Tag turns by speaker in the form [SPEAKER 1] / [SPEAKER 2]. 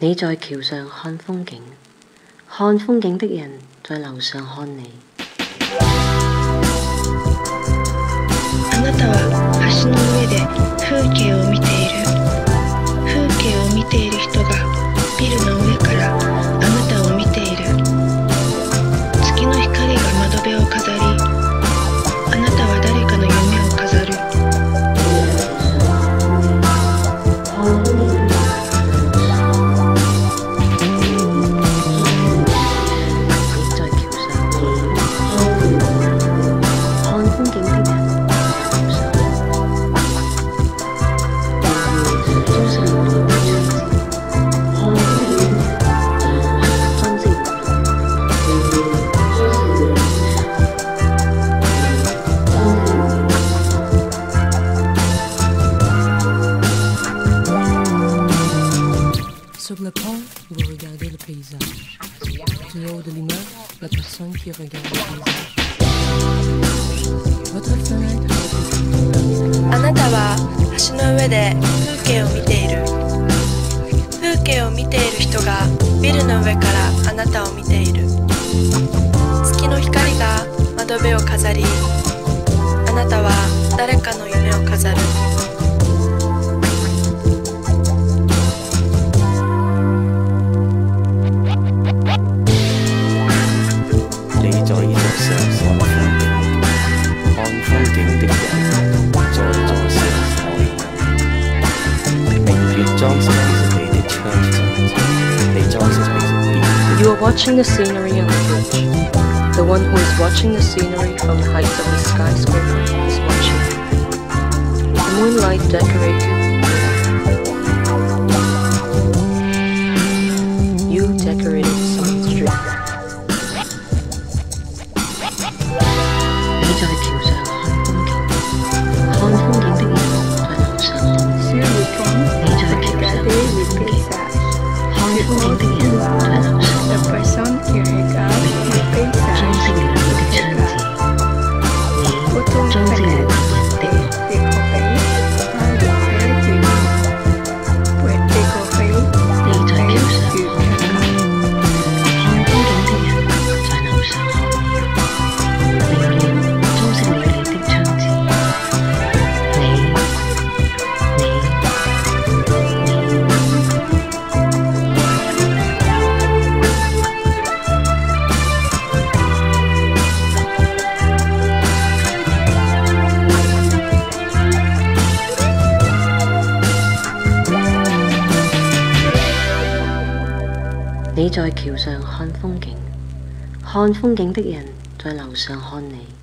[SPEAKER 1] 你在桥上看风景，看风景的人在楼上看你。
[SPEAKER 2] Paysage. Du haut de l'immeuble, la personne qui regarde le paysage. Votre fenêtre
[SPEAKER 3] あなたは橋の上で風景を見ている風景を見ている人がビルの上からあなたを見ている月の光が窓辺を飾り
[SPEAKER 4] 在路上看風景，看風景的人在路上看你。明月裝飾着你的窗子，你裝飾着
[SPEAKER 2] You are watching the scenery on the bridge. The one who is watching the scenery from the height of the skyscraper is watching. The moonlight decorated.
[SPEAKER 1] いただきま你在桥上看风景，看风景的人在楼上看你。